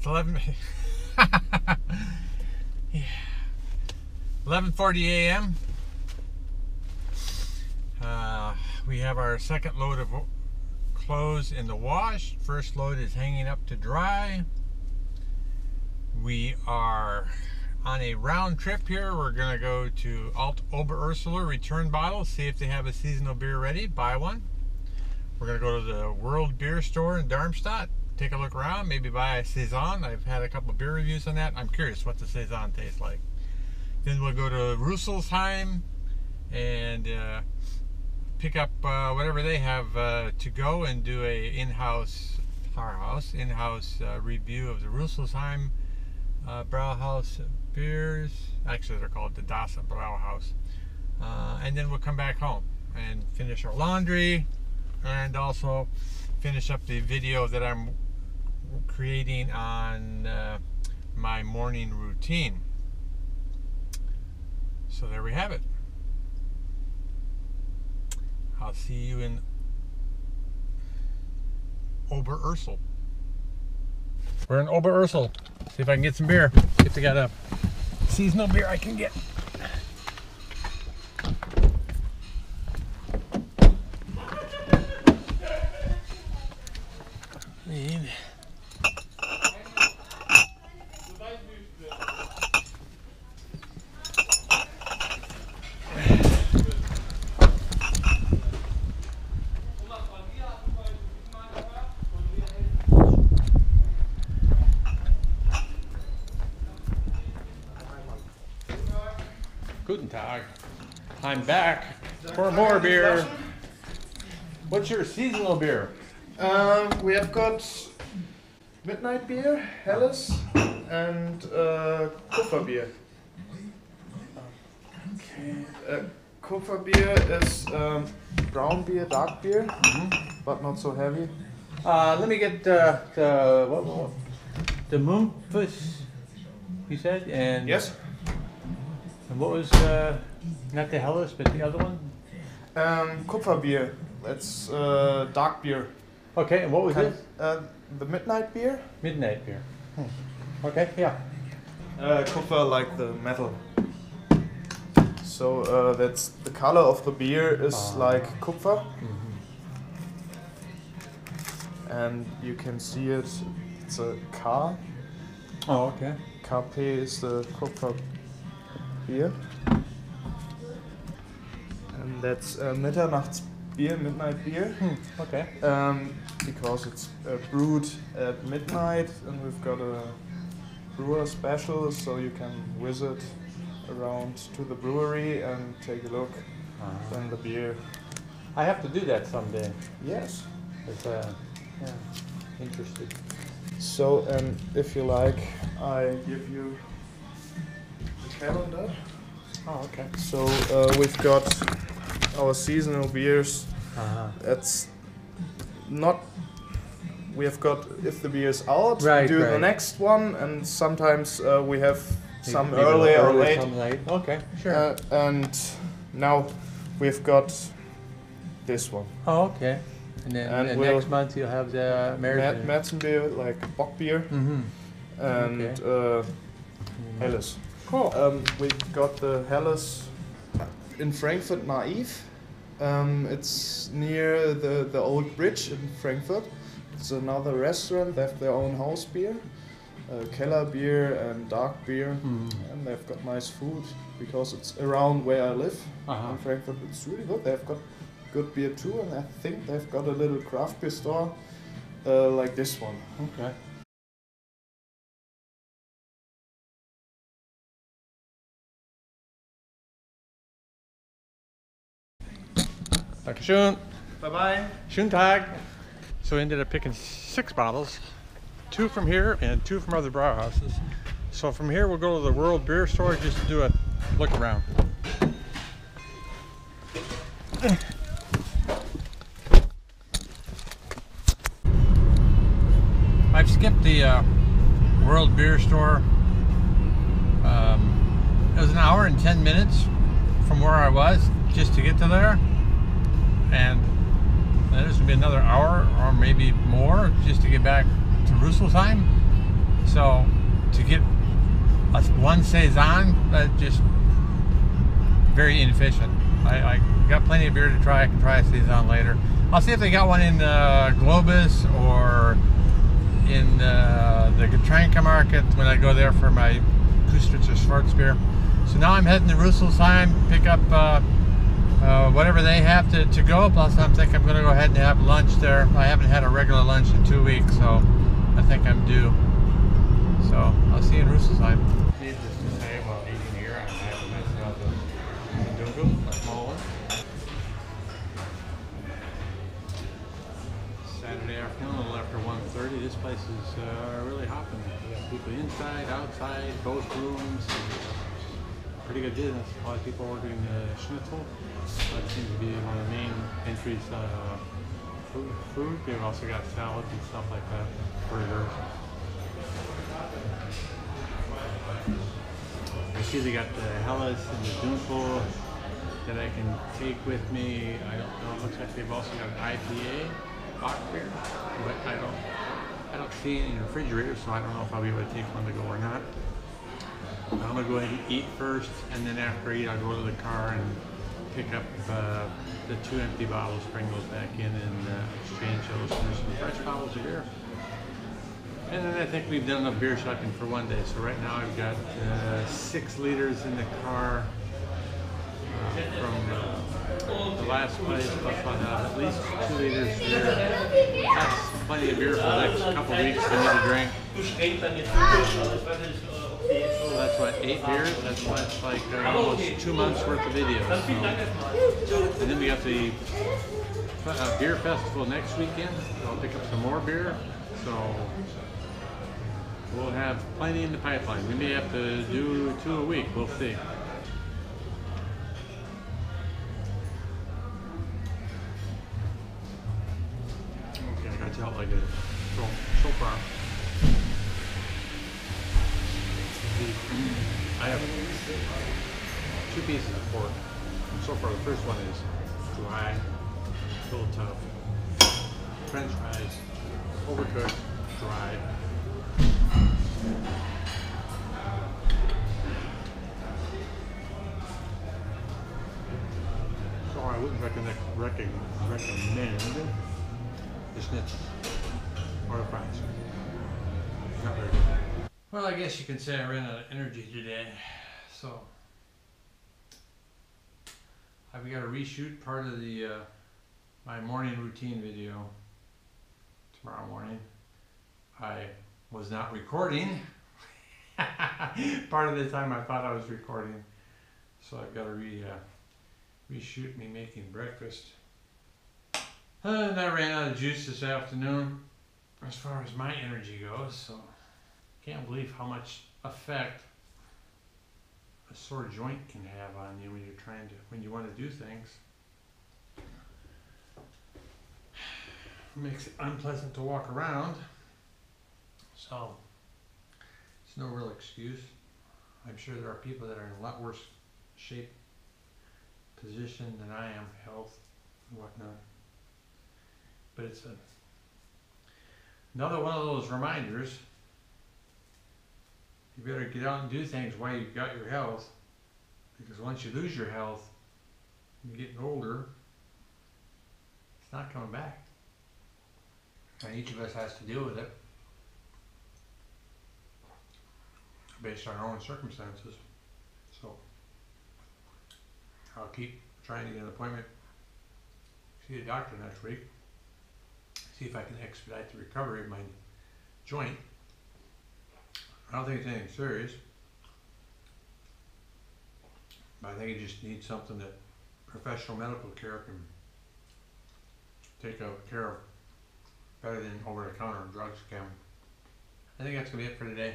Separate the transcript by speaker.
Speaker 1: It's 11. yeah. 11:40 a.m. Uh, we have our second load of clothes in the wash. First load is hanging up to dry. We are on a round trip here. We're gonna go to Alt Oberurseler return bottle, see if they have a seasonal beer ready, buy one. We're gonna go to the World Beer Store in Darmstadt, take a look around, maybe buy a Saison. I've had a couple beer reviews on that. I'm curious what the Saison tastes like. Then we'll go to Rüsselsheim and uh, pick up uh, whatever they have uh, to go and do a in-house, our house, in-house uh, review of the Rüsselsheim uh, Brauhaus beers. Actually, they're called the Das Brauhaus. Uh, and then we'll come back home and finish our laundry and also finish up the video that I'm creating on uh, my morning routine. So there we have it. I'll see you in Oberursel. We're in Oberursel. See if I can get some beer. If they got a seasonal beer I can get. Guten Tag. I'm back for more beer. What's your seasonal beer?
Speaker 2: Um, we have got midnight beer, Helles, and uh, Kupferbier. Uh, Kupferbier is um, brown beer, dark beer, but not so heavy.
Speaker 1: Uh, let me get uh, the what, what, the Memphis. You said and
Speaker 2: Yes.
Speaker 1: And what was uh, not the Helles, but the other one?
Speaker 2: Um, Kupferbier. That's uh, dark beer.
Speaker 1: Okay, and what was
Speaker 2: Kind
Speaker 1: it?
Speaker 2: uh, the midnight beer.
Speaker 1: Midnight beer. Hmm. Okay, yeah.
Speaker 2: Uh, Kupfer like the metal. So uh, that's the color of the beer is
Speaker 1: Ah.
Speaker 2: like Kupfer. and you can see it. It's a K.
Speaker 1: Oh, okay.
Speaker 2: KP is the Kupfer beer. And that's uh, Mitternachtsbier, midnight beer.
Speaker 1: Hmm. Okay.
Speaker 2: Um, because it's uh, brewed at midnight and we've got a brewer special so you can visit around to the brewery and take a look
Speaker 1: Uh,
Speaker 2: on the beer.
Speaker 1: I have to do that someday.
Speaker 2: Yes.
Speaker 1: It's uh, yeah, interested.
Speaker 2: So, and if you like, I give you calendar.
Speaker 1: Oh, okay.
Speaker 2: So uh, we've got our seasonal beers.
Speaker 1: Uh-huh.
Speaker 2: That's not. We have got if the beer is out,
Speaker 1: Right,
Speaker 2: we do the next one, and sometimes uh, we have some
Speaker 1: Maybe
Speaker 2: early or
Speaker 1: early,
Speaker 2: late.
Speaker 1: Some late. Okay, sure.
Speaker 2: Uh, and now we've got this one,
Speaker 1: oh, okay. And then
Speaker 2: and we'll-
Speaker 1: next month you'll have the American.
Speaker 2: Mat- Märzenbier, like Bock beer,
Speaker 1: mm-hmm.
Speaker 2: and
Speaker 1: Okay.
Speaker 2: uh, Helles.
Speaker 1: Cool.
Speaker 2: Um, we got the Helles in Frankfurt Naive. Um, it's near the, the old bridge in Frankfurt. It's another restaurant. They have their own house beer, uh, Keller beer and dark beer,
Speaker 1: Mm.
Speaker 2: and they've got nice food because it's around where I live
Speaker 1: Uh-huh.
Speaker 2: in Frankfurt. It's really good. They've got good beer too, and I think they've got a little craft beer store uh, like this one.
Speaker 1: Okay. Dankeschön.
Speaker 2: Bye bye.
Speaker 1: Schönen Tag. So we ended up picking six bottles, two from here and two from other brauhouses. So from here we'll go to the World Beer Store just to do a look around. I've skipped the uh, World Beer Store. Um, it was an hour and 10 minutes from where I was just to get to there. And there's gonna be another hour or maybe more just to get back to Rüsselsheim. So to get a, one saison, that's just very inefficient. I, I, got plenty of beer to try. I can try a saison later. I'll see if they got one in uh, Globus or in uh, the Getränke market when I go there for my Köstritzer Schwarzbier. So now I'm heading to Rüsselsheim, pick up uh, uh, whatever they have to, to go. Plus, I'm thinking I'm going to go ahead and have lunch there. I haven't had a regular lunch in two weeks, so I think I'm due. So I'll see you in small one. Saturday afternoon, a little after 1.30. This place is uh, really hopping. We got people inside, outside, both rooms. Pretty good business. A lot of people ordering uh, schnitzel. That seems to be one of the main entries. Uh, food, food. They've also got salads and stuff like that. Burgers. I see they got the Helles and the Dunkel that I can take with me. I don't know. It looks like they've also got an IPA box beer, but I don't. I don't see it in the refrigerator, so I don't know if I'll be able to take one to go or not. I'm gonna go ahead and eat first, and then after eat, I'll go to the car and pick up uh, the two empty bottles, bring those back in, and uh, exchange those for some fresh bottles of beer. And then I think we've done enough beer shopping for one day. So right now I've got uh, six liters in the car uh, from the last place. Plus I'll at least two liters here. That's plenty of beer for the next couple weeks I need to drink. That's what, eight beers? That's what, it's like uh, almost two months worth of videos. So. And then we got the uh, beer festival next weekend. I'll pick up some more beer. So we'll have plenty in the pipeline. We may have to do two a week. We'll see. Okay, I got to out like it. So, so far. I have two pieces of pork. So far, the first one is dry, a little tough. French fries, overcooked, dry. So I wouldn't recommend, recommend, the schnitzel or the fries. Not very good. Well, I guess you can say I ran out of energy today, so I've got to reshoot part of the uh, my morning routine video tomorrow morning. I was not recording. part of the time I thought I was recording, so I've got to re uh, reshoot me making breakfast. And I ran out of juice this afternoon, as far as my energy goes. So can't believe how much effect a sore joint can have on you when you're trying to when you want to do things. It makes it unpleasant to walk around. So it's no real excuse. I'm sure there are people that are in a lot worse shape position than I am, health and whatnot. But it's a, another one of those reminders you better get out and do things while you've got your health. Because once you lose your health, you're getting older, it's not coming back. And each of us has to deal with it based on our own circumstances. So I'll keep trying to get an appointment, see a doctor next week, see if I can expedite the recovery of my joint. I don't think it's anything serious. But I think it just needs something that professional medical care can take care of better than over the counter drugs can. I think that's gonna be it for today.